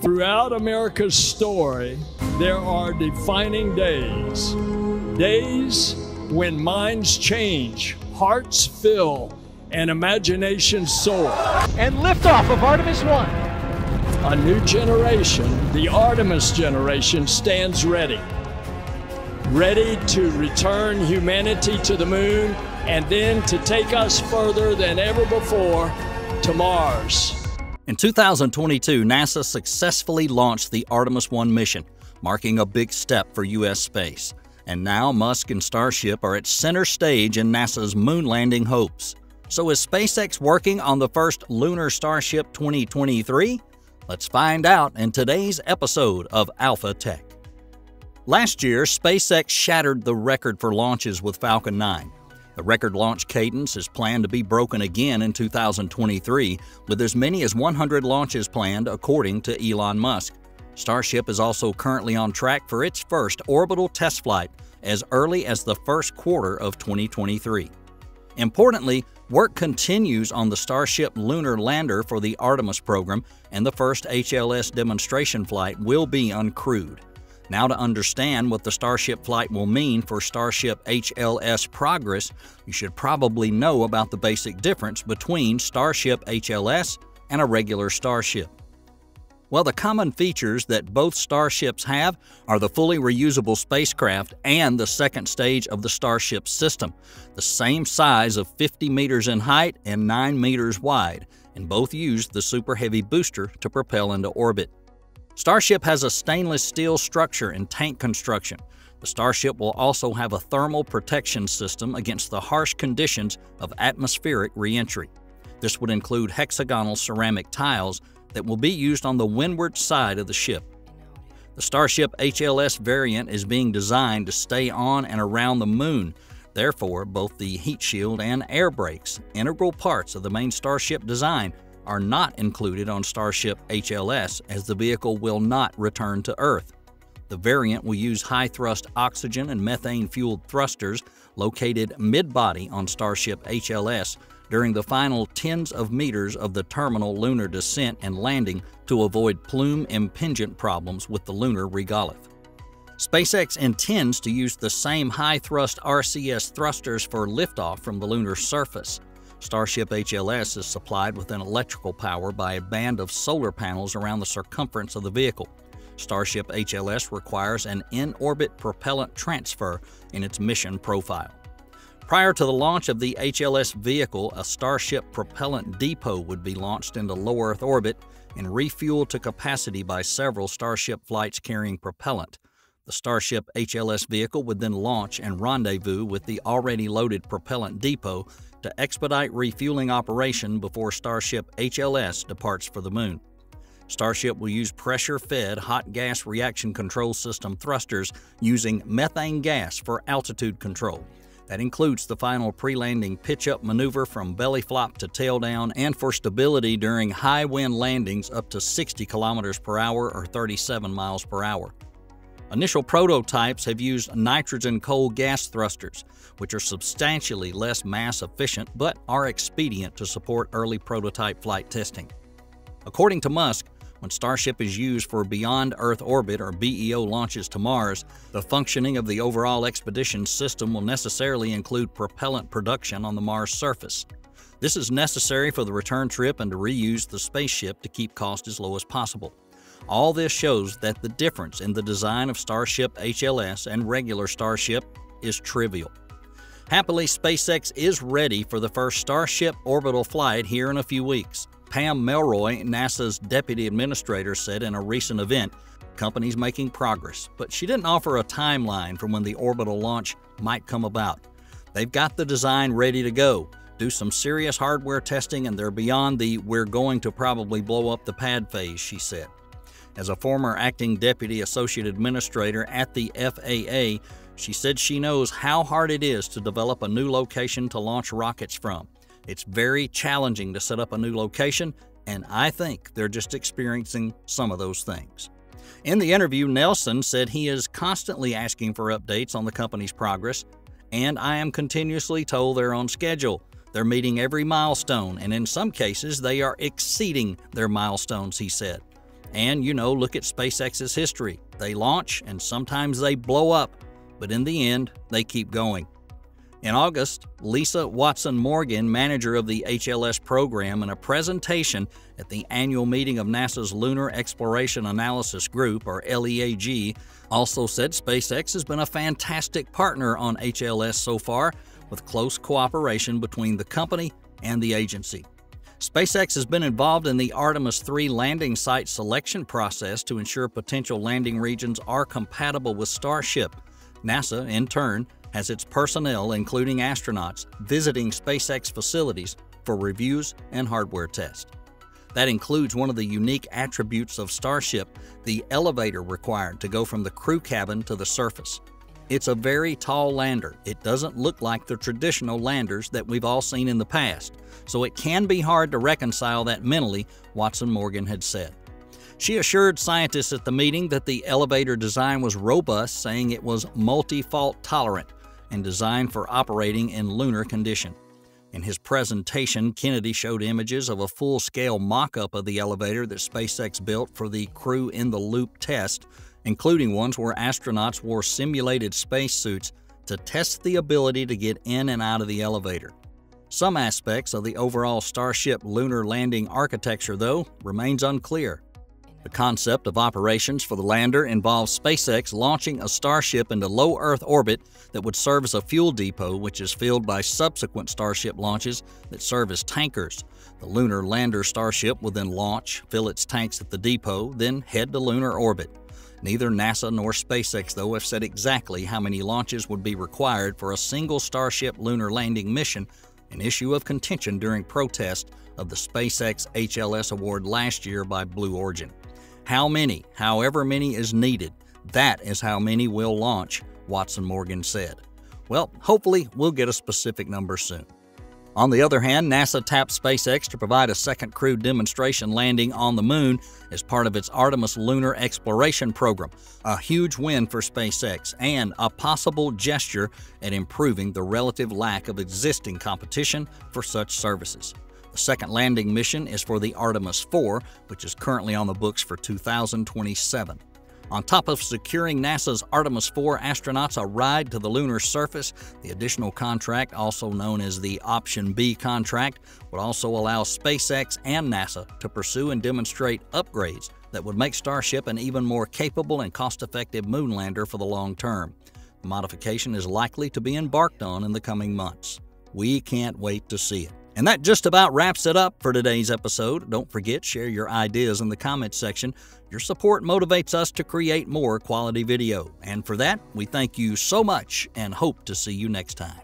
Throughout America's story, there are defining days. Days when minds change, hearts fill, and imaginations soar. And liftoff of Artemis 1. A new generation, the Artemis generation, stands ready. Ready to return humanity to the moon and then to take us further than ever before to Mars. In 2022, NASA successfully launched the Artemis 1 mission, marking a big step for U.S. space. And now Musk and Starship are at center stage in NASA's moon landing hopes. So is SpaceX working on the first Lunar Starship 2023? Let's find out in today's episode of Alpha Tech. Last year, SpaceX shattered the record for launches with Falcon 9. The record launch cadence is planned to be broken again in 2023, with as many as 100 launches planned, according to Elon Musk. Starship is also currently on track for its first orbital test flight as early as the first quarter of 2023. Importantly, work continues on the Starship lunar lander for the Artemis program, and the first HLS demonstration flight will be uncrewed. Now, to understand what the Starship flight will mean for Starship HLS progress, you should probably know about the basic difference between Starship HLS and a regular Starship. Well, the common features that both starships have are the fully reusable spacecraft and the second stage of the Starship system, the same size of 50 meters in height and 9 meters wide, and both use the Super Heavy booster to propel into orbit. Starship has a stainless steel structure and tank construction. The Starship will also have a thermal protection system against the harsh conditions of atmospheric reentry. This would include hexagonal ceramic tiles that will be used on the windward side of the ship. The Starship HLS variant is being designed to stay on and around the moon. Therefore, both the heat shield and air brakes, integral parts of the main Starship design, are not included on Starship HLS as the vehicle will not return to Earth. The variant will use high thrust oxygen and methane fueled thrusters located mid body on Starship HLS during the final tens of meters of the terminal lunar descent and landing to avoid plume impingement problems with the lunar regolith. SpaceX intends to use the same high thrust RCS thrusters for liftoff from the lunar surface. Starship HLS is supplied with an electrical power by a band of solar panels around the circumference of the vehicle. Starship HLS requires an in orbit propellant transfer in its mission profile. Prior to the launch of the HLS vehicle, a Starship propellant depot would be launched into low Earth orbit and refueled to capacity by several Starship flights carrying propellant. The Starship HLS vehicle would then launch and rendezvous with the already loaded propellant depot to expedite refueling operation before Starship HLS departs for the Moon. Starship will use pressure fed hot gas reaction control system thrusters using methane gas for altitude control. That includes the final pre landing pitch up maneuver from belly flop to tail down and for stability during high wind landings up to 60 kilometers per hour or 37 miles per hour. Initial prototypes have used nitrogen cold gas thrusters, which are substantially less mass efficient but are expedient to support early prototype flight testing. According to Musk, when Starship is used for beyond Earth orbit or BEO launches to Mars, the functioning of the overall expedition system will necessarily include propellant production on the Mars surface. This is necessary for the return trip and to reuse the spaceship to keep cost as low as possible. All this shows that the difference in the design of Starship HLS and regular Starship is trivial. Happily, SpaceX is ready for the first Starship orbital flight here in a few weeks. Pam Melroy, NASA's deputy administrator, said in a recent event, companies making progress, but she didn't offer a timeline for when the orbital launch might come about. They've got the design ready to go, do some serious hardware testing, and they're beyond the we're going to probably blow up the pad phase, she said. As a former acting deputy associate administrator at the FAA, she said she knows how hard it is to develop a new location to launch rockets from. It's very challenging to set up a new location, and I think they're just experiencing some of those things. In the interview, Nelson said he is constantly asking for updates on the company's progress, and I am continuously told they're on schedule. They're meeting every milestone, and in some cases, they are exceeding their milestones, he said. And, you know, look at SpaceX's history. They launch and sometimes they blow up, but in the end, they keep going. In August, Lisa Watson Morgan, manager of the HLS program, in a presentation at the annual meeting of NASA's Lunar Exploration Analysis Group, or LEAG, also said SpaceX has been a fantastic partner on HLS so far, with close cooperation between the company and the agency. SpaceX has been involved in the Artemis 3 landing site selection process to ensure potential landing regions are compatible with Starship. NASA, in turn, has its personnel, including astronauts, visiting SpaceX facilities for reviews and hardware tests. That includes one of the unique attributes of Starship the elevator required to go from the crew cabin to the surface. It's a very tall lander. It doesn't look like the traditional landers that we've all seen in the past, so it can be hard to reconcile that mentally, Watson Morgan had said. She assured scientists at the meeting that the elevator design was robust, saying it was multi fault tolerant and designed for operating in lunar condition. In his presentation, Kennedy showed images of a full scale mock up of the elevator that SpaceX built for the Crew in the Loop test including ones where astronauts wore simulated spacesuits to test the ability to get in and out of the elevator. Some aspects of the overall Starship lunar landing architecture, though, remains unclear. The concept of operations for the lander involves SpaceX launching a Starship into low Earth orbit that would serve as a fuel depot, which is filled by subsequent Starship launches that serve as tankers. The lunar lander Starship will then launch, fill its tanks at the depot, then head to lunar orbit. Neither NASA nor SpaceX, though, have said exactly how many launches would be required for a single Starship lunar landing mission, an issue of contention during protest of the SpaceX HLS award last year by Blue Origin. How many, however many is needed, that is how many will launch, Watson Morgan said. Well, hopefully, we'll get a specific number soon. On the other hand, NASA tapped SpaceX to provide a second crew demonstration landing on the moon as part of its Artemis lunar exploration program, a huge win for SpaceX and a possible gesture at improving the relative lack of existing competition for such services. The second landing mission is for the Artemis 4, which is currently on the books for 2027. On top of securing NASA's Artemis 4 astronauts a ride to the lunar surface, the additional contract, also known as the Option B contract, would also allow SpaceX and NASA to pursue and demonstrate upgrades that would make Starship an even more capable and cost effective moon lander for the long term. The modification is likely to be embarked on in the coming months. We can't wait to see it. And that just about wraps it up for today's episode. Don't forget, share your ideas in the comments section. Your support motivates us to create more quality video. And for that, we thank you so much and hope to see you next time.